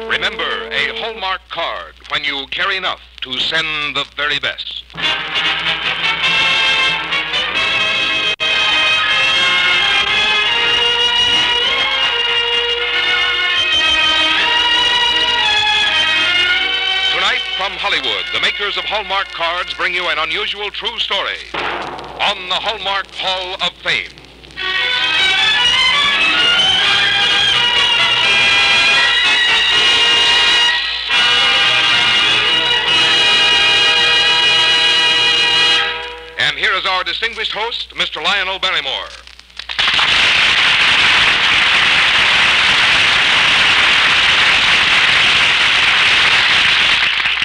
Remember, a Hallmark card when you carry enough to send the very best. Tonight from Hollywood, the makers of Hallmark cards bring you an unusual true story on the Hallmark Hall of Fame. Is our distinguished host, Mr. Lionel Barrymore.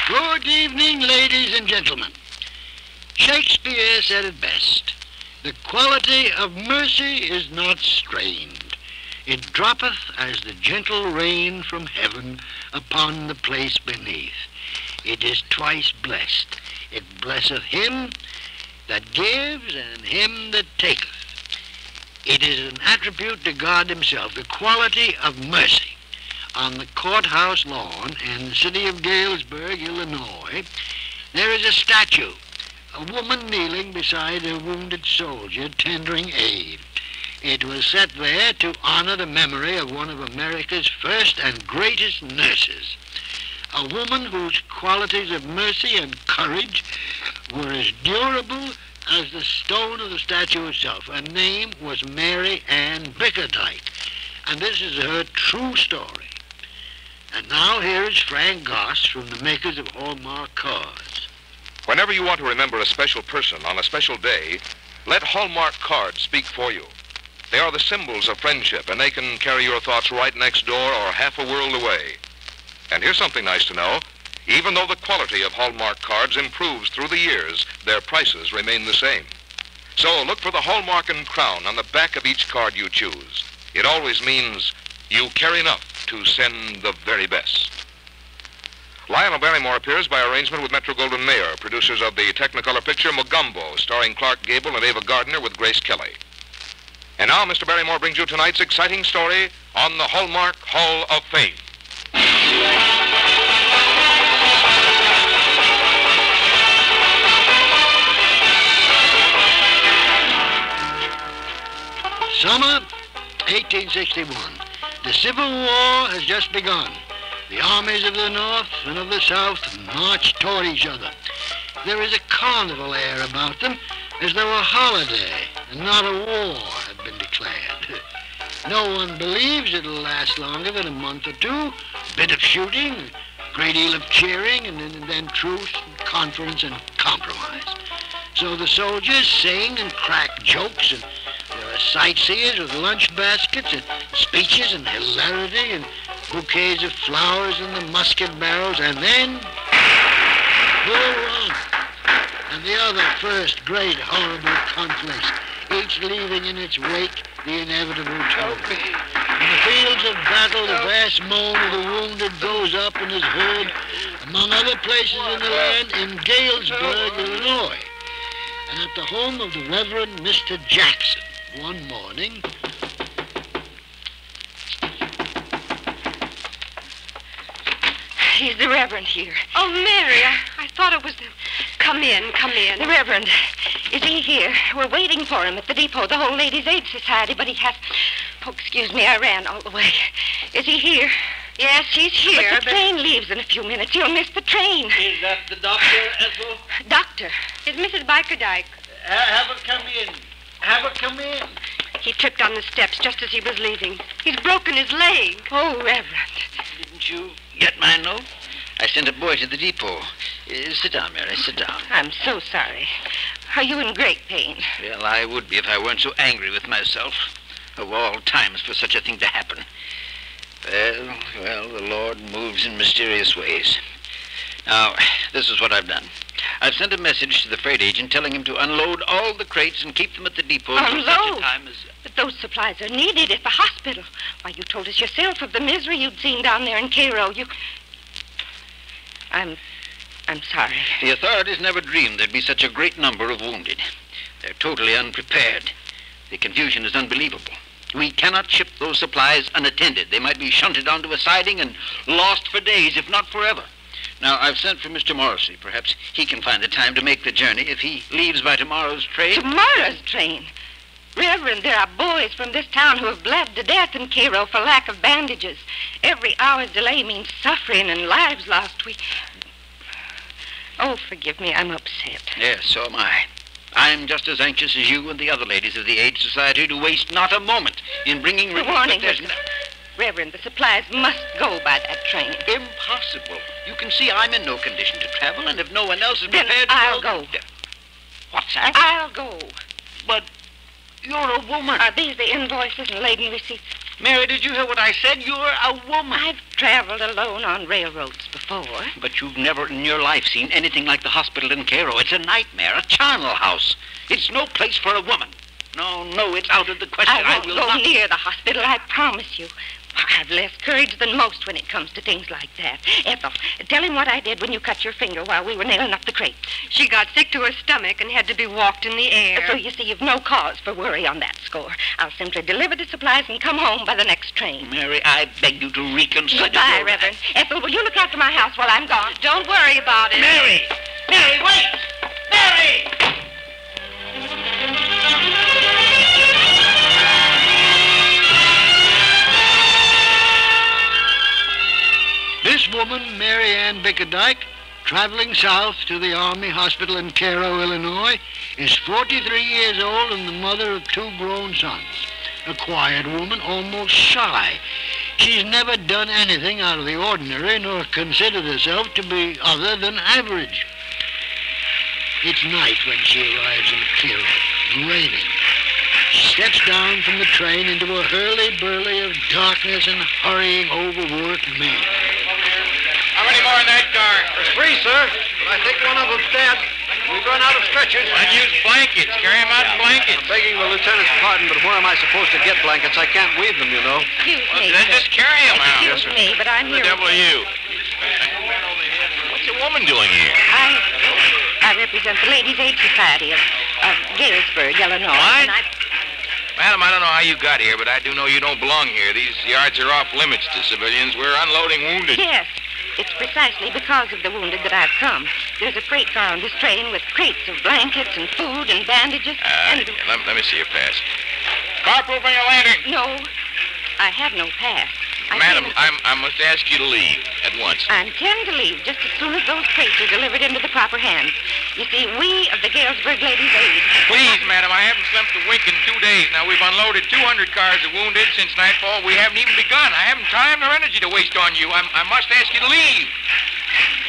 Good evening, ladies and gentlemen. Shakespeare said it best. The quality of mercy is not strained. It droppeth as the gentle rain from heaven upon the place beneath. It is twice blessed. It blesseth him that gives and him that taketh. It is an attribute to God himself, the quality of mercy on the courthouse lawn in the city of Galesburg, Illinois, there is a statue, a woman kneeling beside a wounded soldier tendering aid. It was set there to honor the memory of one of America's first and greatest nurses, a woman whose qualities of mercy and courage were as durable as the stone of the statue itself. Her name was Mary Ann Bickerdyke, and this is her true story. And now here is Frank Goss from the makers of Hallmark cards. Whenever you want to remember a special person on a special day, let Hallmark cards speak for you. They are the symbols of friendship, and they can carry your thoughts right next door or half a world away. And here's something nice to know. Even though the quality of Hallmark cards improves through the years, their prices remain the same. So look for the Hallmark and Crown on the back of each card you choose. It always means you care enough to send the very best. Lionel Barrymore appears by arrangement with Metro Goldwyn Mayer, producers of the Technicolor picture Mogambo, starring Clark Gable and Ava Gardner with Grace Kelly. And now Mr. Barrymore brings you tonight's exciting story on the Hallmark Hall of Fame. Summer 1861. The Civil War has just begun. The armies of the North and of the South march toward each other. There is a carnival air about them, as though a holiday and not a war had been declared. No one believes it'll last longer than a month or two. Bit of shooting, a great deal of cheering, and then, and then truce, and conference, and compromise. So the soldiers sing and crack jokes, and there are sightseers with lunch baskets and speeches and hilarity and bouquets of flowers in the musket barrels, and then Bull Run and the other first great horrible conflicts, each leaving in its wake the inevitable toll. In the fields of battle, the vast moan of the wounded goes up and is heard, among other places in the land, in Galesburg, Illinois, and at the home of the Reverend Mr. Jackson. One morning, He's the Reverend here. Oh, Mary, I, I thought it was the... Come in, come in. The Reverend. Is he here? We're waiting for him at the depot, the whole Ladies' Aid Society, but he has. Oh, excuse me, I ran all the way. Is he here? Yes, he's here, but the train leaves in a few minutes. He'll miss the train. Is that the doctor, Ethel? Doctor. It's Mrs. Bickerdyke. have her come in. Have her come in. He tripped on the steps just as he was leaving. He's broken his leg. Oh, Reverend. Didn't you get my note? I sent a boy to the depot. Uh, sit down, Mary. Sit down. I'm so sorry. Are you in great pain? Well, I would be if I weren't so angry with myself. Of all times for such a thing to happen. Well, well, the Lord moves in mysterious ways. Now, this is what I've done. I've sent a message to the freight agent telling him to unload all the crates and keep them at the depot until such a time as. But those supplies are needed at the hospital. Why, you told us yourself of the misery you'd seen down there in Cairo. You. I'm. I'm sorry. The authorities never dreamed there'd be such a great number of wounded. They're totally unprepared. The confusion is unbelievable. We cannot ship those supplies unattended. They might be shunted onto a siding and lost for days, if not forever. Now, I've sent for Mr. Morrissey. Perhaps he can find the time to make the journey if he leaves by tomorrow's train. Tomorrow's train. Reverend, there are boys from this town who have bled to death in Cairo for lack of bandages. Every hour's delay means suffering and lives lost. We. Oh, forgive me, I'm upset. Yes, so am I. I'm just as anxious as you and the other ladies of the Aid Society to waste not a moment in bringing The warning was... Reverend, the supplies must go by that train. Impossible. You can see I'm in no condition to travel, and if no one else is Then prepared to I'll go. What's that? I'll go. But you're a woman. Are these the invoices and lading receipts? Mary, did you hear what I said? You're a woman. I've traveled alone on railroads before. But you've never in your life seen anything like the hospital in Cairo. It's a nightmare, a charnel house. It's no place for a woman. No, no, it's out of the question. I won't will go not. near the hospital, I promise you. I've less courage than most when it comes to things like that. Ethel, tell him what I did when you cut your finger while we were nailing up the crates. She got sick to her stomach and had to be walked in the air. So you see, you've no cause for worry on that score. I'll simply deliver the supplies and come home by the next train. Mary, I beg you to reconsider. Goodbye, your- Reverend. Ethel, will you look after my house while I'm gone? Don't worry about it. Mary! Mary, wait! Mary! Ann Bickerdyke, traveling south to the Army Hospital in Cairo, Illinois, is 43 years old and the mother of two grown sons. A quiet woman, almost shy. She's never done anything out of the ordinary, nor considered herself to be other than average. It's night when she arrives in Cairo, raining. She steps down from the train into a hurly-burly of darkness and hurrying, overworked men. How many more in that car? There's three, sir, but I think one of them's dead. We've run out of stretchers. Unused blankets. Carry 'em out in blankets. I'm begging the lieutenant's pardon, but where am I supposed to get blankets? I can't weave them, you know. Excuse me. Then sir. just carry 'em out. Excuse me, but I'm Who the here. devil are you? What's the woman doing here? I, I represent the Ladies' Aid Society of, of Galesburg, Illinois. What? And I, Madam, I don't know how you got here, but I do know you don't belong here. These yards are off limits to civilians. We're unloading wounded. yes, it's precisely because of the wounded that I've come. There's a freight car on this train with crates of blankets and food and bandages. Uh, and let, let me see your pass. Corporal, bring a lantern. no, I have no pass. I Madam, I'm, I must ask you to leave at once. I intend to leave just as soon as those crates are delivered into the proper hands. You see, we of the Galesburg Ladies' Aid. Please, madam, I haven't slept a wink in two days. Now, we've unloaded 200 cars of wounded since nightfall. We haven't even begun. I haven't time nor energy to waste on you. I'm, I must ask you to leave.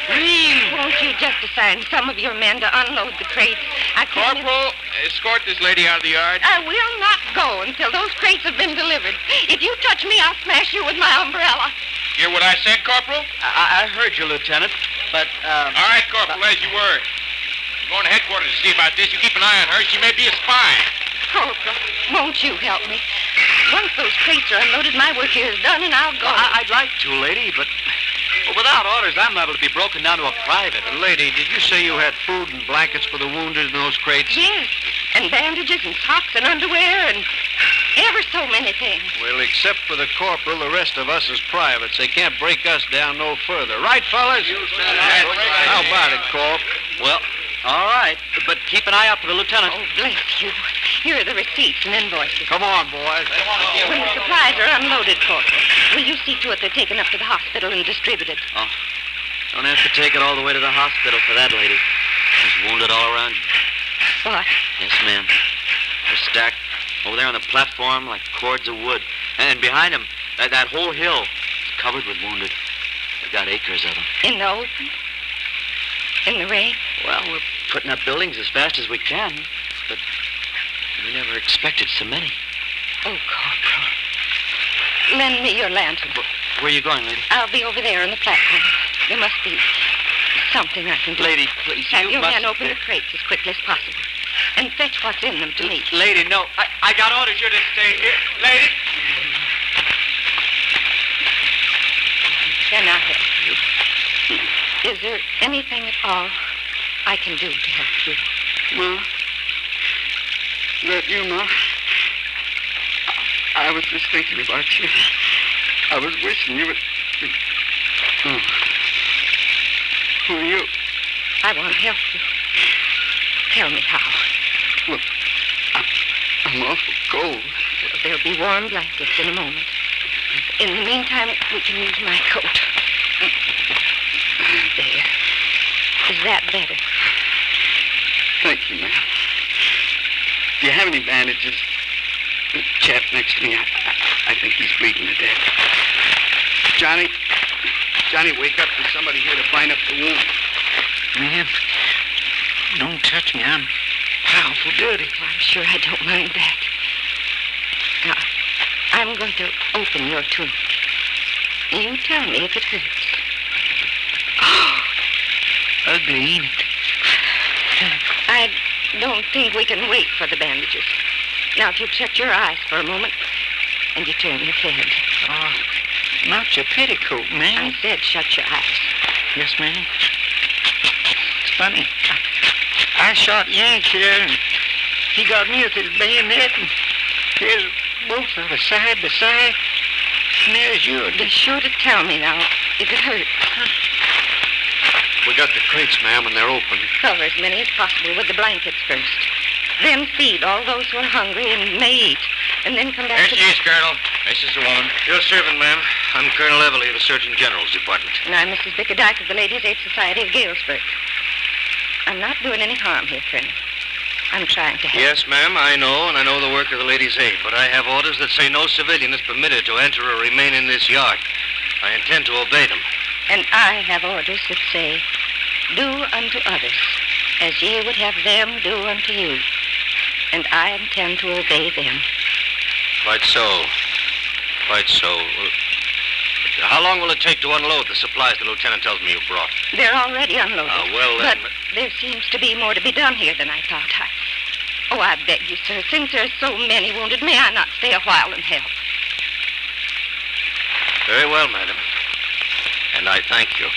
Leave. Won't you just assign some of your men to unload the crates? I can't. Corporal, escort this lady out of the yard. I will not go until those crates have been delivered. If you touch me, I'll smash you with my umbrella. Hear what I said, Corporal? I, I heard you, Lieutenant, but, uh... All right, Corporal, as you were. I'm going to headquarters to see about this. You keep an eye on her. She may be a spy. Corporal, won't you help me? Once those crates are unloaded, my work here is done, and I'll go. I, I'd like to, lady, but well, without orders, I'm liable to be broken down to a private. And, lady, did you say you had food and blankets for the wounded in those crates? Yes, and bandages and socks and underwear and ever so many things. Well, except for the corporal, the rest of us is privates. They can't break us down no further. Right, fellas? How about it, Corp? Well, all right, but keep an eye out for the lieutenant. Oh, bless you. Here are the receipts and invoices. Come on, boys. When the supplies are unloaded, Corporal, will you see to it they're taken up to the hospital and distributed? Oh. Don't have to take it all the way to the hospital for that, lady. There's wounded all around you. What? Yes, ma'am. They're stacked over there on the platform like cords of wood. And behind them, that, that whole hill is covered with wounded. We've got acres of them. In the open? In the rain? Well, we're putting up buildings as fast as we can, but we never expected so many. Oh, Corporal. Lend me your lantern. Where are you going, lady? I'll be over there on the platform. There must be something I can do. Lady, please, Have you your must... men open the crates as quickly as possible. And fetch what's in them to me. Lady, no. I, I got orders you to stay here. Lady! Then I'll help you. Is there anything at all I can do to help you? Ma? Is that you, Ma? I was just thinking about you. I was wishing you would. Oh. Who are you? I want to help you. Tell me how. Look, I, I'm awful cold. There'll be warm blankets in a moment. In the meantime, we can use my coat. There. Is that better? Thank you, ma'am. Do you have any bandages? The chap next to me, I, I, I think he's bleeding to death. Johnny, Johnny, wake up. There's somebody here to bind up the wound. Ma'am, don't touch me. I'm powerful dirty. Oh, I'm sure I don't mind that. Now, I'm going to open your tunic. You tell me if it hurts. Ugly, ain't it? I don't think we can wait for the bandages. Now, if you shut your eyes for a moment and you turn your head. Oh, not your petticoat, ma'am. I said shut your eyes. Yes, ma'am. It's funny. I, I shot Yank here, and he got me with his bayonet, and here's both of us side by side. And there's you. Be sure to tell me now if it hurts. We got the crates, ma'am, and they're open. Cover as many as possible with the blankets first. Then feed all those who are hungry and may eat. And then come back There to she is, Colonel. This is the woman. Your servant, ma'am. I'm Colonel Everly of the Surgeon General's Department. And I'm Mrs. Bickerdyke of the Ladies' Aid Society of Galesburg. I'm not doing any harm here, Colonel. I'm trying to help. Yes, ma'am, I know, and I know the work of the Ladies' Aid, but I have orders that say no civilian is permitted to enter or remain in this yard. I intend to obey them. And I have orders that say, Do unto others as ye would have them do unto you. And I intend to obey them. Quite so. Quite so. How long will it take to unload the supplies the lieutenant tells me you brought? They're already unloaded. Ah, well, then- But there seems to be more to be done here than I thought. I... Oh, I beg you, sir, since there are so many wounded, may I not stay a while and help? Very well, madam. And I thank you.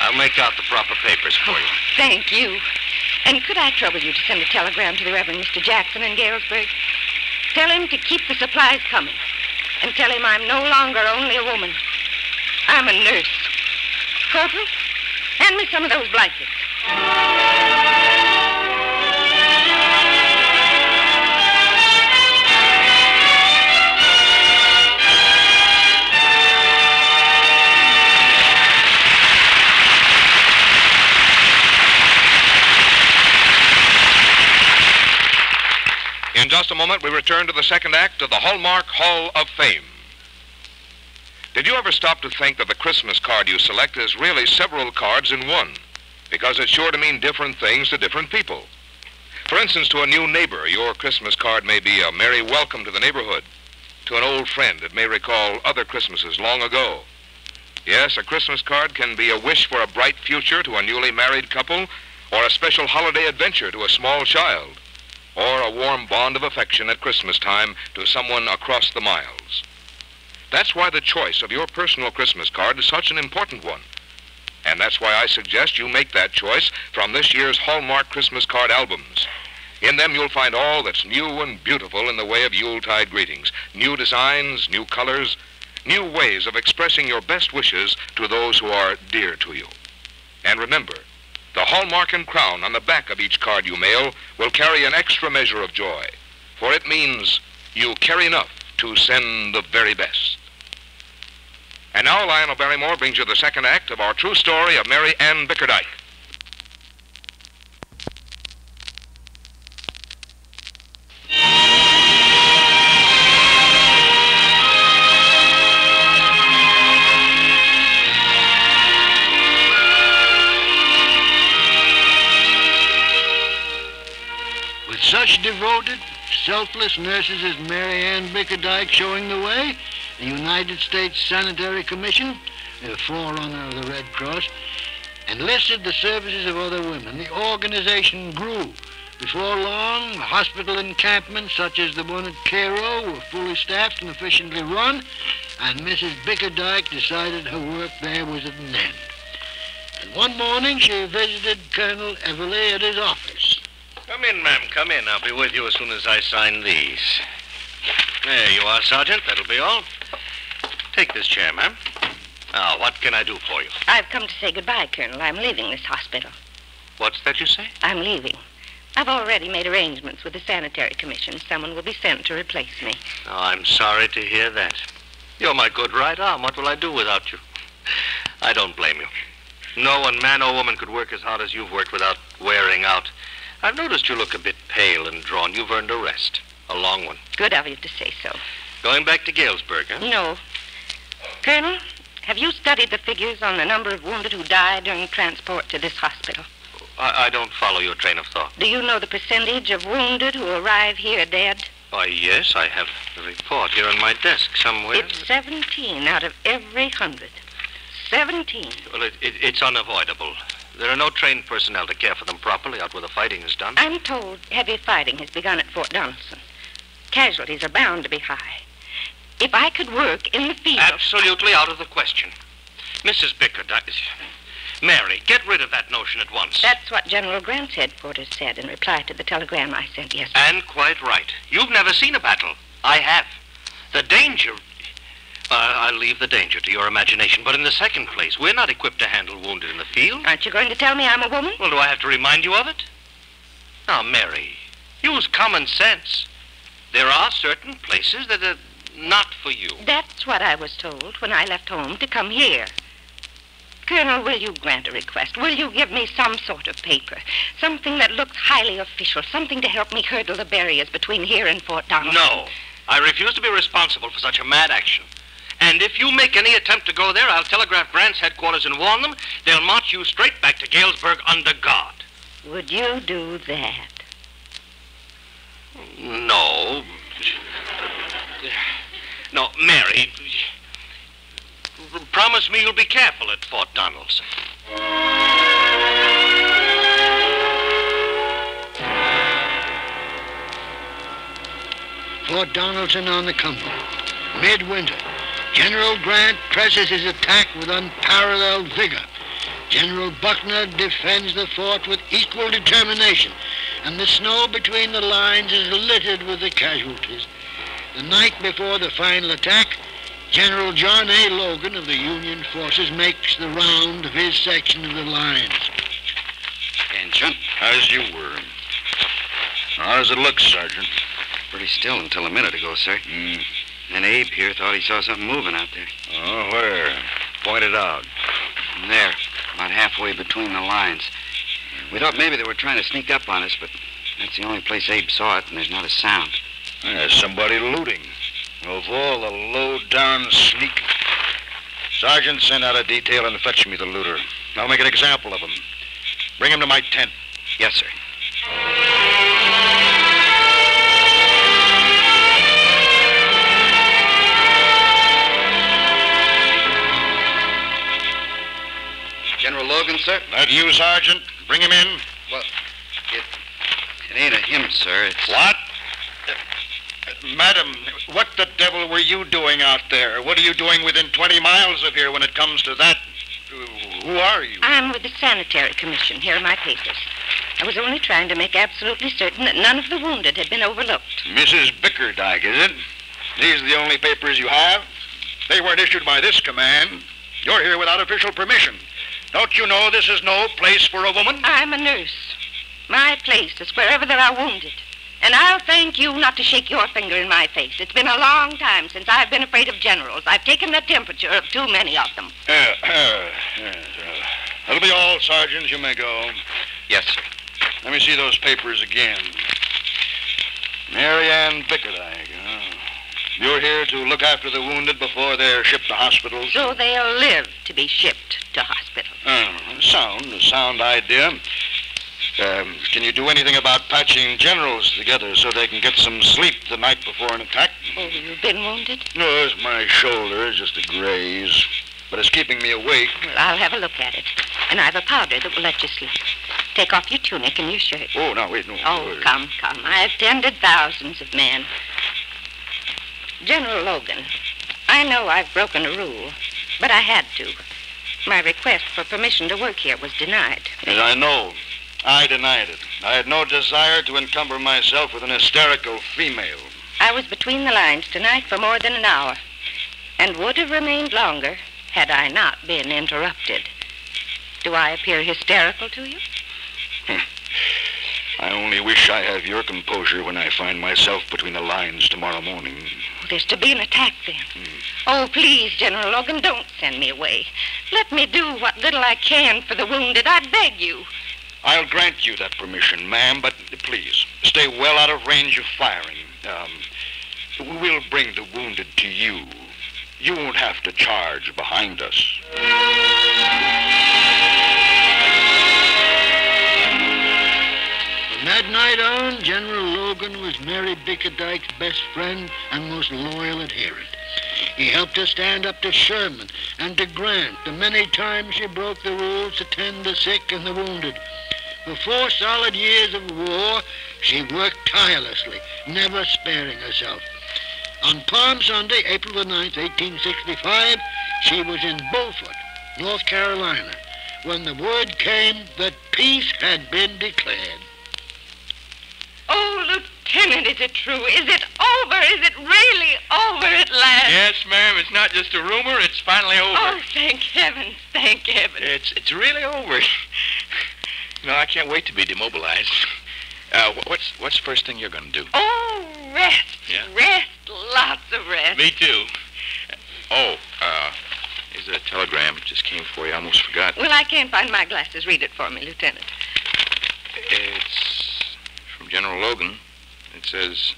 I'll make out the proper papers for you. Thank you. And could I trouble you to send a telegram to the Reverend Mr. Jackson in Galesburg? Tell him to keep the supplies coming. And tell him I'm no longer only a woman. I'm a nurse. Corporal, hand me some of those blankets. Just a moment, we return to the second act of the Hallmark Hall of Fame. Did you ever stop to think that the Christmas card you select is really several cards in one? Because it's sure to mean different things to different people. For instance, to a new neighbor, your Christmas card may be a merry welcome to the neighborhood. To an old friend, it may recall other Christmases long ago. Yes, a Christmas card can be a wish for a bright future to a newly married couple, or a special holiday adventure to a small child or a warm bond of affection at Christmas time to someone across the miles. That's why the choice of your personal Christmas card is such an important one. And that's why I suggest you make that choice from this year's Hallmark Christmas card albums. In them, you'll find all that's new and beautiful in the way of Yuletide greetings new designs, new colors, new ways of expressing your best wishes to those who are dear to you. And remember, the hallmark and crown on the back of each card you mail will carry an extra measure of joy, for it means you care enough to send the very best. And now Lionel Barrymore brings you the second act of our true story of Mary Ann Bickerdyke. Such devoted, selfless nurses as Mary Ann Bickerdyke showing the way, the United States Sanitary Commission, the forerunner of the Red Cross, enlisted the services of other women. The organization grew. Before long, hospital encampments such as the one at Cairo were fully staffed and efficiently run, and Mrs. Bickerdyke decided her work there was at an end. And one morning she visited Colonel Everly at his office. Come in, ma'am. Come in. I'll be with you as soon as I sign these. There you are, Sergeant. That'll be all. Take this chair, ma'am. Now, what can I do for you? I've come to say goodbye, Colonel. I'm leaving this hospital. What's that you say? I'm leaving. I've already made arrangements with the Sanitary Commission. Someone will be sent to replace me. Oh, I'm sorry to hear that. You're my good right arm. What will I do without you? I don't blame you. No one, man or woman, could work as hard as you've worked without wearing out. I've noticed you look a bit pale and drawn. You've earned a rest. A long one. Good of you to say so. Going back to Galesburg, huh? No. Colonel, have you studied the figures on the number of wounded who died during transport to this hospital? I, I don't follow your train of thought. Do you know the percentage of wounded who arrive here dead? Why, yes, I have the report here on my desk somewhere. It's 17 out of every hundred. 17. Well, it, it, it's unavoidable. There are no trained personnel to care for them properly out where the fighting is done. I'm told heavy fighting has begun at Fort Donelson. Casualties are bound to be high. If I could work in the field. Absolutely out of the question. Mrs. Bickard, I... Mary, get rid of that notion at once. That's what General Grant's headquarters said in reply to the telegram I sent yesterday. And quite right. You've never seen a battle. I have. The danger. Uh, I'll leave the danger to your imagination. But in the second place, we're not equipped to handle wounded in the field. Aren't you going to tell me I'm a woman? Well, do I have to remind you of it? Now, Mary, use common sense. There are certain places that are not for you. That's what I was told when I left home to come here. Colonel, will you grant a request? Will you give me some sort of paper? Something that looks highly official, something to help me hurdle the barriers between here and Fort Donelson? No. I refuse to be responsible for such a mad action. And if you make any attempt to go there, I'll telegraph Grant's headquarters and warn them they'll march you straight back to Galesburg under guard. Would you do that? No. No, Mary. Promise me you'll be careful at Fort Donelson. Fort Donelson on the Cumberland. Midwinter. General Grant presses his attack with unparalleled vigor. General Buckner defends the fort with equal determination, and the snow between the lines is littered with the casualties. The night before the final attack, General John A. Logan of the Union forces makes the round of his section of the lines. Attention. As you were. How does it look, Sergeant? Pretty still until a minute ago, sir. Hmm. Then Abe here thought he saw something moving out there. Oh, where? Point it out. There, about halfway between the lines. We thought maybe they were trying to sneak up on us, but that's the only place Abe saw it, and there's not a sound. There's somebody looting. Of all the low-down sneak. Sergeant, send out a detail and fetch me the looter. I'll make an example of him. Bring him to my tent. Yes, sir. General Logan, sir? That you, Sergeant? Bring him in. Well, it, it ain't a him, sir. It's... What? Uh, madam, what the devil were you doing out there? What are you doing within 20 miles of here when it comes to that? Who are you? I'm with the Sanitary Commission. Here are my papers. I was only trying to make absolutely certain that none of the wounded had been overlooked. Mrs. Bickerdyke, is it? These are the only papers you have? They weren't issued by this command. You're here without official permission. Don't you know this is no place for a woman? I'm a nurse. My place is wherever there are wounded. And I'll thank you not to shake your finger in my face. It's been a long time since I've been afraid of generals. I've taken the temperature of too many of them. Uh, uh, yes, uh, that'll be all, Sergeant. You may go. Yes, sir. Let me see those papers again. Mary Ann Bickerdyke. huh? You're here to look after the wounded before they're shipped to hospitals? So they'll live to be shipped to hospitals. Uh, sound, a sound idea. Um, can you do anything about patching generals together so they can get some sleep the night before an attack? Oh, you've been wounded? No, it's my shoulder, it's just a graze. But it's keeping me awake. Well, I'll have a look at it. And I've a powder that will let you sleep. Take off your tunic and your shirt. Oh, now, wait, no. Oh, wait. come, come. I've tended thousands of men. General Logan, I know I've broken a rule, but I had to. My request for permission to work here was denied. Yes, I know. I denied it. I had no desire to encumber myself with an hysterical female. I was between the lines tonight for more than an hour, and would have remained longer had I not been interrupted. Do I appear hysterical to you? Hmm. I only wish I have your composure when I find myself between the lines tomorrow morning. Oh, there's to be an attack then. Hmm. Oh, please, General Logan, don't send me away. Let me do what little I can for the wounded. I beg you. I'll grant you that permission, ma'am, but please stay well out of range of firing. Um, we'll bring the wounded to you. You won't have to charge behind us. From that night on, General Logan was Mary Bickerdyke's best friend and most loyal adherent. He helped her stand up to Sherman and to Grant the many times she broke the rules to tend the sick and the wounded. For four solid years of war, she worked tirelessly, never sparing herself. On Palm Sunday, April the 9th, 1865, she was in Beaufort, North Carolina, when the word came that peace had been declared. Oh, Lieutenant, is it true? Is it over? Is it really over at last? Yes, ma'am. It's not just a rumor. It's finally over. Oh, thank heavens, thank heavens. It's it's really over. no, I can't wait to be demobilized. Uh, what's what's the first thing you're going to do? Oh, rest. Yeah. Rest. Lots of rest. Me too. Oh, uh, here's a telegram. It just came for you. I almost forgot. Well, I can't find my glasses. Read it for me, Lieutenant. It's from General Logan. It says,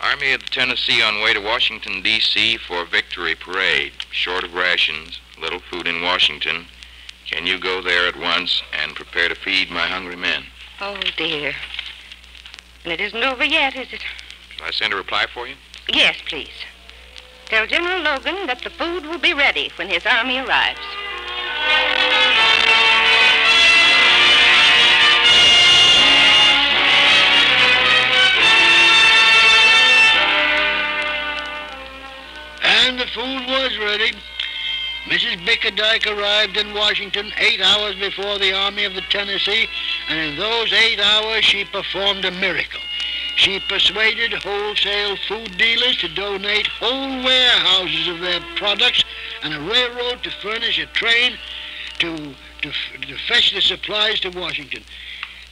Army of the Tennessee on way to Washington, D.C. for victory parade. Short of rations, little food in Washington. Can you go there at once and prepare to feed my hungry men? Oh, dear. And it isn't over yet, is it? Shall I send a reply for you? Yes, please. Tell General Logan that the food will be ready when his army arrives. Food was ready. Mrs. Bickerdyke arrived in Washington eight hours before the Army of the Tennessee, and in those eight hours she performed a miracle. She persuaded wholesale food dealers to donate whole warehouses of their products and a railroad to furnish a train to, to, to fetch the supplies to Washington.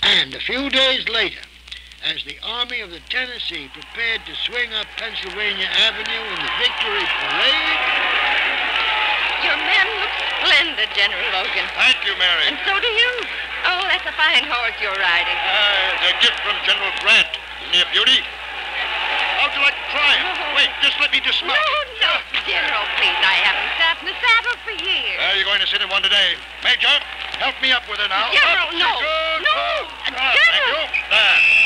And a few days later, as the Army of the Tennessee prepared to swing up Pennsylvania Avenue in the victory parade, Your men look splendid, General Logan. Thank you, Mary. And so do you. Oh, that's a fine horse you're riding. Uh, it's a gift from General Grant. Isn't he a beauty? How'd you like to try it? Oh. Wait, just let me dismount. No, no, General, please. I haven't sat in the saddle for years. Well, you're going to sit in one today. Major, help me up with her now. General, Up. no. Good. No. Ah, General. Thank you. There.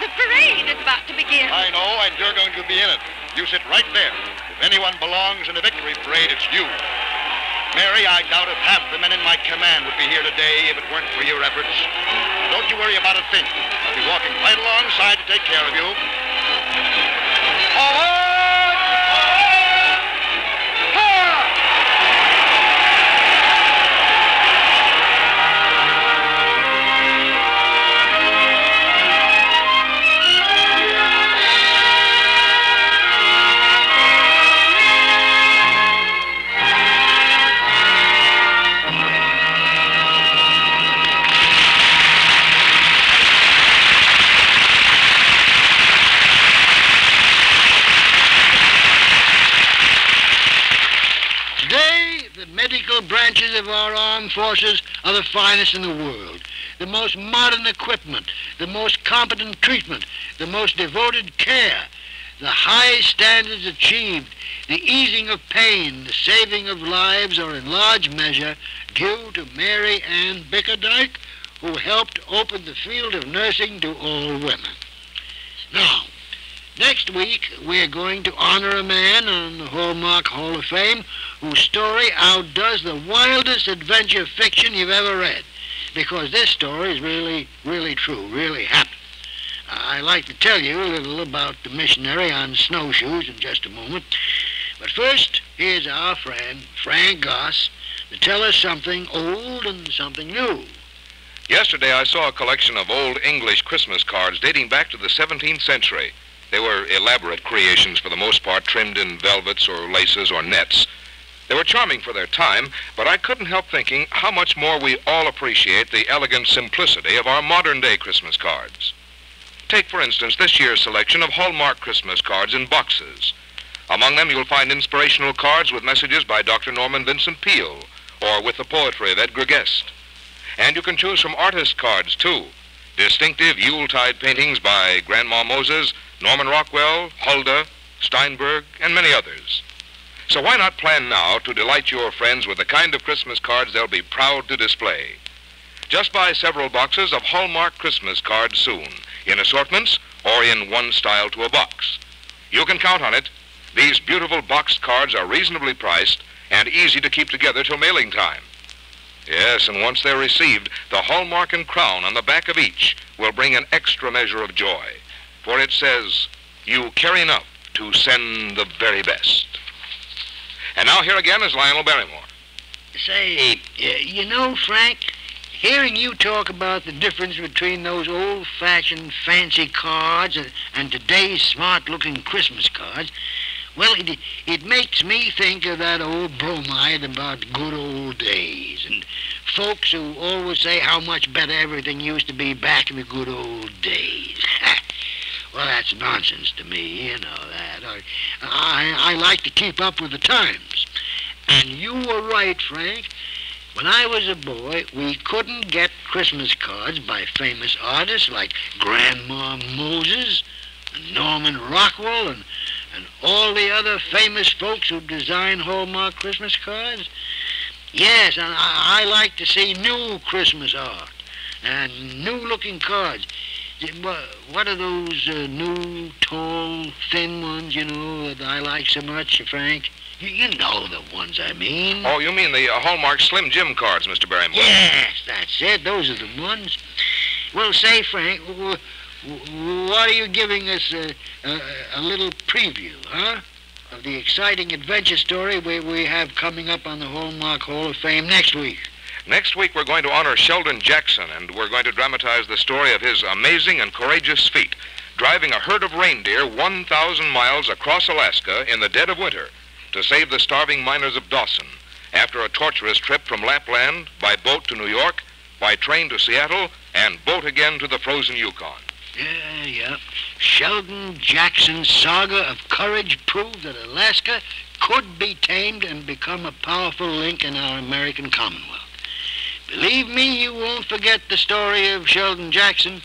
The parade is about to begin. I know, and you're going to be in it. You sit right there. If anyone belongs in a victory parade, it's you. Mary, I doubt if half the men in my command would be here today if it weren't for your efforts. Don't you worry about a thing. I'll be walking right alongside to take care of you. Forward! Branches of our armed forces are the finest in the world. The most modern equipment, the most competent treatment, the most devoted care, the high standards achieved, the easing of pain, the saving of lives are in large measure due to Mary Ann Bickerdyke, who helped open the field of nursing to all women. Now, next week we're going to honor a man on the Hallmark Hall of Fame whose story outdoes the wildest adventure fiction you've ever read. Because this story is really, really true, really happened. I'd like to tell you a little about the missionary on snowshoes in just a moment. But first, here's our friend, Frank Goss, to tell us something old and something new. Yesterday, I saw a collection of old English Christmas cards dating back to the 17th century. They were elaborate creations for the most part, trimmed in velvets or laces or nets. They were charming for their time, but I couldn't help thinking how much more we all appreciate the elegant simplicity of our modern day Christmas cards. Take, for instance, this year's selection of Hallmark Christmas cards in boxes. Among them, you'll find inspirational cards with messages by Dr. Norman Vincent Peale or with the poetry of Edgar Guest. And you can choose from artist cards, too. Distinctive Yuletide paintings by Grandma Moses, Norman Rockwell, Hulda, Steinberg, and many others. So why not plan now to delight your friends with the kind of Christmas cards they'll be proud to display? Just buy several boxes of Hallmark Christmas cards soon, in assortments or in one style to a box. You can count on it. These beautiful boxed cards are reasonably priced and easy to keep together till mailing time. Yes, and once they're received, the hallmark and crown on the back of each will bring an extra measure of joy. For it says, You care enough to send the very best. And now here again is Lionel Barrymore. Say, y- you know, Frank, hearing you talk about the difference between those old-fashioned fancy cards and, and today's smart-looking Christmas cards, well, it, it makes me think of that old bromide about good old days and folks who always say how much better everything used to be back in the good old days. well, that's nonsense to me, you know that. I, I, I like to keep up with the times. And you were right, Frank. When I was a boy, we couldn't get Christmas cards by famous artists like Grandma Moses and Norman Rockwell and, and all the other famous folks who design Hallmark Christmas cards. Yes, and I, I like to see new Christmas art and new-looking cards. What are those uh, new, tall, thin ones, you know, that I like so much, Frank? You, you know the ones I mean. Oh, you mean the uh, Hallmark Slim Jim cards, Mr. Barrymore? Yes, that's it. Those are the ones. Well, say, Frank, what are you giving us a, a, a little preview, huh? Of the exciting adventure story we, we have coming up on the Hallmark Hall of Fame next week. Next week, we're going to honor Sheldon Jackson, and we're going to dramatize the story of his amazing and courageous feat, driving a herd of reindeer 1,000 miles across Alaska in the dead of winter to save the starving miners of Dawson after a torturous trip from Lapland by boat to New York, by train to Seattle, and boat again to the frozen Yukon. Yeah, yeah. Sheldon Jackson's saga of courage proved that Alaska could be tamed and become a powerful link in our American Commonwealth. Believe me, you won't forget the story of Sheldon Jackson.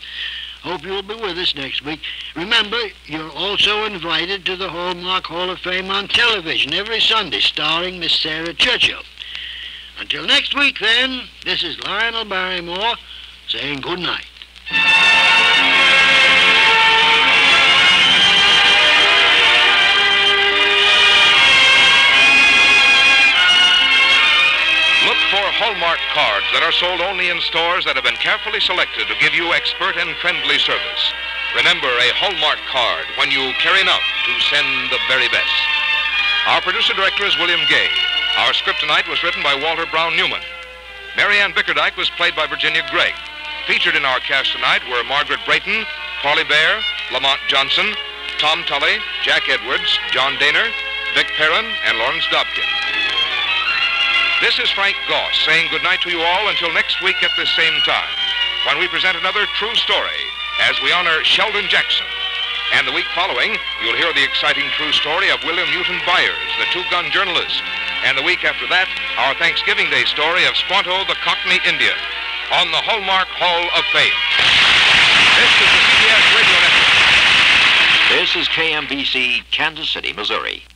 Hope you'll be with us next week. Remember, you're also invited to the Hallmark Hall of Fame on television every Sunday, starring Miss Sarah Churchill. Until next week, then, this is Lionel Barrymore saying good night. Hallmark cards that are sold only in stores that have been carefully selected to give you expert and friendly service. Remember a Hallmark card when you care enough to send the very best. Our producer director is William Gay. Our script tonight was written by Walter Brown Newman. Mary Ann Bickerdyke was played by Virginia Gregg. Featured in our cast tonight were Margaret Brayton, Polly Bear, Lamont Johnson, Tom Tully, Jack Edwards, John Dehner, Vic Perrin, and Lawrence Dobkin. This is Frank Goss saying goodnight to you all until next week at the same time, when we present another true story as we honor Sheldon Jackson. And the week following, you'll hear the exciting true story of William Newton Byers, the two-gun journalist. And the week after that, our Thanksgiving Day story of Squanto the Cockney Indian on the Hallmark Hall of Fame. This is the CBS Radio Network. This is KMBC, Kansas City, Missouri.